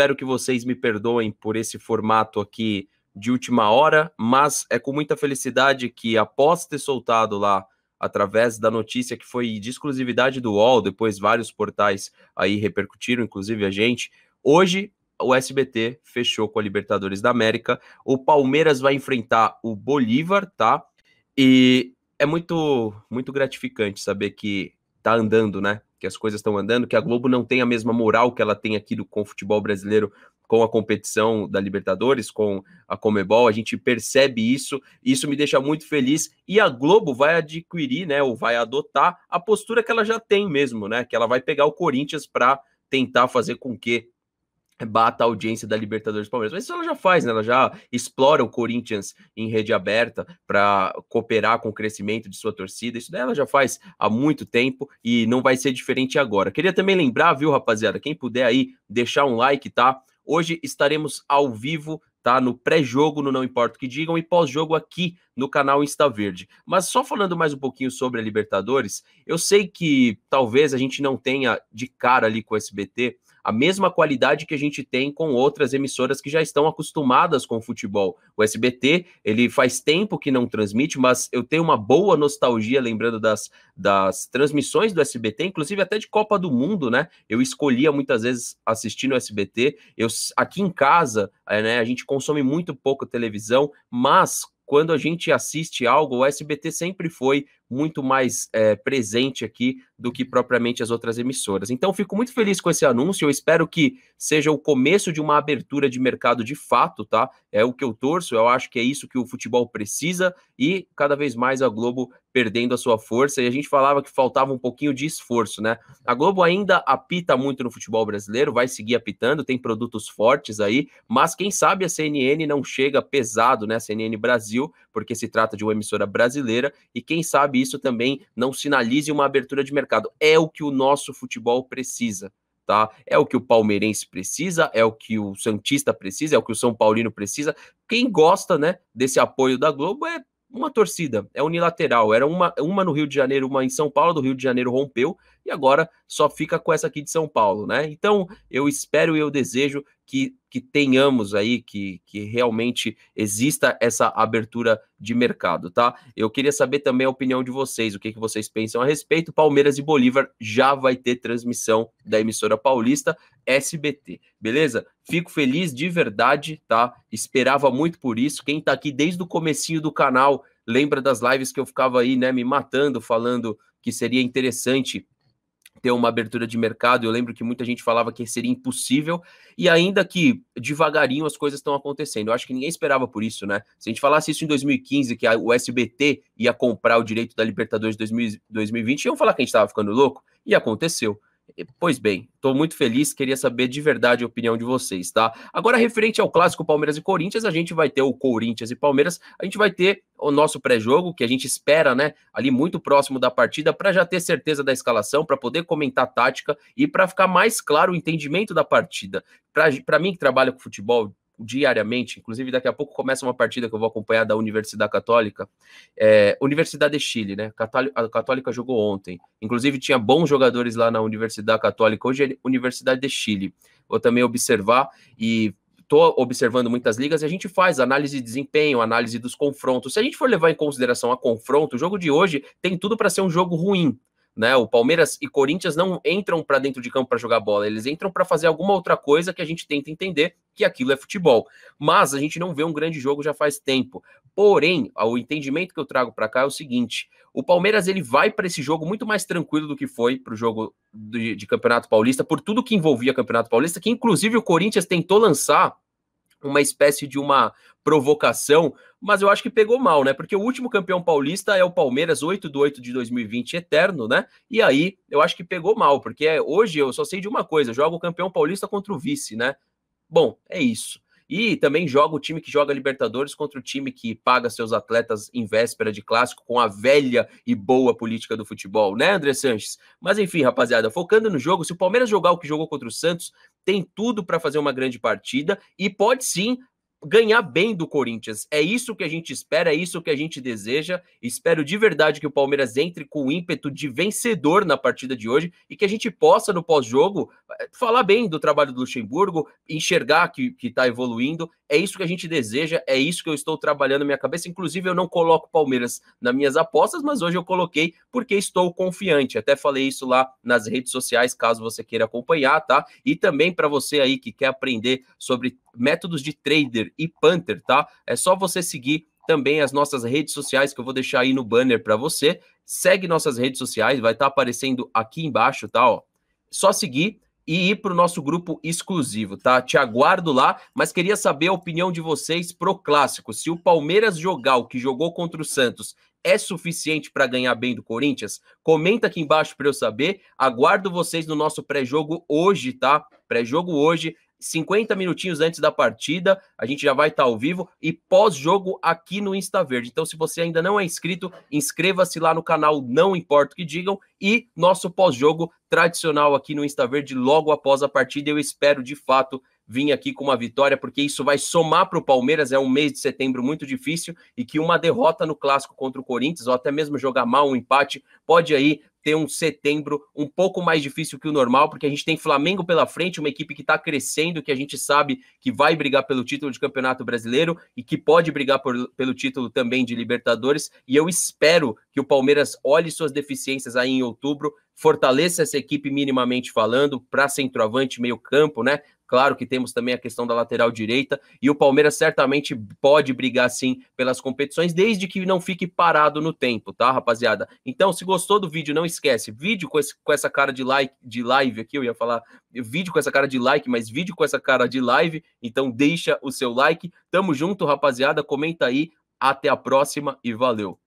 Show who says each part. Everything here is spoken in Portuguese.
Speaker 1: Espero que vocês me perdoem por esse formato aqui de última hora, mas é com muita felicidade que, após ter soltado lá, através da notícia que foi de exclusividade do UOL, depois vários portais aí repercutiram, inclusive a gente, hoje o SBT fechou com a Libertadores da América. O Palmeiras vai enfrentar o Bolívar, tá? E é muito muito gratificante saber que tá andando, né? Que as coisas estão andando, que a Globo não tem a mesma moral que ela tem aqui do, com o futebol brasileiro com a competição da Libertadores, com a Comebol, a gente percebe isso, isso me deixa muito feliz. E a Globo vai adquirir, né, ou vai adotar a postura que ela já tem mesmo, né, que ela vai pegar o Corinthians para tentar fazer com que bata a audiência da Libertadores Palmeiras. Mas isso ela já faz, né? Ela já explora o Corinthians em rede aberta para cooperar com o crescimento de sua torcida. Isso daí ela já faz há muito tempo e não vai ser diferente agora. Queria também lembrar, viu, rapaziada, quem puder aí deixar um like, tá? Hoje estaremos ao vivo, tá? No pré-jogo, no Não Importa o que Digam, e pós-jogo aqui no canal Insta Verde. Mas só falando mais um pouquinho sobre a Libertadores, eu sei que talvez a gente não tenha de cara ali com o SBT a mesma qualidade que a gente tem com outras emissoras que já estão acostumadas com o futebol. O SBT, ele faz tempo que não transmite, mas eu tenho uma boa nostalgia lembrando das, das transmissões do SBT, inclusive até de Copa do Mundo, né? Eu escolhia muitas vezes assistir no SBT. Eu aqui em casa, é, né, a gente consome muito pouco televisão, mas quando a gente assiste algo, o SBT sempre foi muito mais é, presente aqui do que propriamente as outras emissoras. Então, fico muito feliz com esse anúncio. Eu espero que seja o começo de uma abertura de mercado de fato, tá? É o que eu torço. Eu acho que é isso que o futebol precisa e cada vez mais a Globo perdendo a sua força. E a gente falava que faltava um pouquinho de esforço, né? A Globo ainda apita muito no futebol brasileiro, vai seguir apitando, tem produtos fortes aí, mas quem sabe a CNN não chega pesado, né? A CNN Brasil, porque se trata de uma emissora brasileira e quem sabe isso também não sinalize uma abertura de mercado. É o que o nosso futebol precisa. Tá? É o que o palmeirense precisa, é o que o santista precisa, é o que o são paulino precisa. Quem gosta, né, desse apoio da Globo é uma torcida, é unilateral. Era uma, uma no Rio de Janeiro, uma em São Paulo, do Rio de Janeiro rompeu, e agora só fica com essa aqui de São Paulo, né? Então, eu espero e eu desejo que, que tenhamos aí, que, que realmente exista essa abertura de mercado, tá? Eu queria saber também a opinião de vocês, o que, que vocês pensam a respeito. Palmeiras e Bolívar já vai ter transmissão da emissora paulista SBT, beleza? Fico feliz de verdade, tá? Esperava muito por isso. Quem tá aqui desde o comecinho do canal lembra das lives que eu ficava aí, né, me matando, falando que seria interessante ter uma abertura de mercado. Eu lembro que muita gente falava que seria impossível, e ainda que devagarinho as coisas estão acontecendo. Eu acho que ninguém esperava por isso, né? Se a gente falasse isso em 2015, que o SBT ia comprar o direito da Libertadores de 2020, iam falar que a gente estava ficando louco, e aconteceu. Pois bem, estou muito feliz, queria saber de verdade a opinião de vocês, tá? Agora, referente ao clássico Palmeiras e Corinthians, a gente vai ter o Corinthians e Palmeiras, a gente vai ter o nosso pré-jogo, que a gente espera, né, ali muito próximo da partida, para já ter certeza da escalação, para poder comentar tática e para ficar mais claro o entendimento da partida. Para mim, que trabalha com futebol diariamente. Inclusive, daqui a pouco começa uma partida que eu vou acompanhar da Universidade Católica. É, Universidade de Chile, né? A Católica jogou ontem. Inclusive, tinha bons jogadores lá na Universidade Católica. Hoje é Universidade de Chile. Vou também observar e estou observando muitas ligas a gente faz análise de desempenho, análise dos confrontos. Se a gente for levar em consideração a confronto, o jogo de hoje tem tudo para ser um jogo ruim né? O Palmeiras e Corinthians não entram para dentro de campo para jogar bola, eles entram para fazer alguma outra coisa que a gente tenta entender que aquilo é futebol. Mas a gente não vê um grande jogo já faz tempo. Porém, o entendimento que eu trago para cá é o seguinte: o Palmeiras ele vai para esse jogo muito mais tranquilo do que foi para o jogo de, de Campeonato Paulista, por tudo que envolvia Campeonato Paulista, que inclusive o Corinthians tentou lançar uma espécie de uma provocação, mas eu acho que pegou mal, né? Porque o último campeão paulista é o Palmeiras, 8 de 8 de 2020, eterno, né? E aí eu acho que pegou mal, porque hoje eu só sei de uma coisa: joga o campeão paulista contra o vice, né? Bom, é isso. E também joga o time que joga Libertadores contra o time que paga seus atletas em véspera de clássico com a velha e boa política do futebol, né, André Sanches? Mas enfim, rapaziada, focando no jogo, se o Palmeiras jogar o que jogou contra o Santos, tem tudo para fazer uma grande partida e pode sim ganhar bem do Corinthians. É isso que a gente espera, é isso que a gente deseja. Espero de verdade que o Palmeiras entre com ímpeto de vencedor na partida de hoje e que a gente possa, no pós-jogo, eh, falar bem do trabalho do Luxemburgo, enxergar que está evoluindo. É isso que a gente deseja, é isso que eu estou trabalhando na minha cabeça. Inclusive, eu não coloco Palmeiras nas minhas apostas, mas hoje eu coloquei porque estou confiante. Até falei isso lá nas redes sociais, caso você queira acompanhar, tá? E também para você aí que quer aprender sobre métodos de trader e punter, tá? É só você seguir também as nossas redes sociais que eu vou deixar aí no banner para você. Segue nossas redes sociais, vai estar tá aparecendo aqui embaixo, tá? Ó. Só seguir e ir para o nosso grupo exclusivo, tá? Te aguardo lá, mas queria saber a opinião de vocês pro clássico. Se o Palmeiras jogar o que jogou contra o Santos é suficiente para ganhar bem do Corinthians? Comenta aqui embaixo para eu saber. Aguardo vocês no nosso pré-jogo hoje, tá? Pré-jogo hoje 50 minutinhos antes da partida, a gente já vai estar ao vivo e pós-jogo aqui no Insta Verde. Então, se você ainda não é inscrito, inscreva-se lá no canal Não Importa o que Digam e nosso pós-jogo tradicional aqui no Insta Verde logo após a partida. Eu espero de fato vir aqui com uma vitória, porque isso vai somar para o Palmeiras. É um mês de setembro muito difícil e que uma derrota no clássico contra o Corinthians, ou até mesmo jogar mal um empate, pode aí ter um setembro um pouco mais difícil que o normal, porque a gente tem Flamengo pela frente, uma equipe que está crescendo, que a gente sabe que vai brigar pelo título de Campeonato Brasileiro e que pode brigar por, pelo título também de Libertadores. E eu espero que o Palmeiras olhe suas deficiências aí em outubro, fortaleça essa equipe minimamente falando, para centroavante, meio campo, né? Claro que temos também a questão da lateral direita e o Palmeiras certamente pode brigar sim pelas competições, desde que não fique parado no tempo, tá, rapaziada? Então, se gostou do vídeo, não esquece, vídeo com, esse, com essa cara de like, de live aqui, eu ia falar vídeo com essa cara de like, mas vídeo com essa cara de live, então deixa o seu like. Tamo junto, rapaziada, comenta aí. Até a próxima e valeu.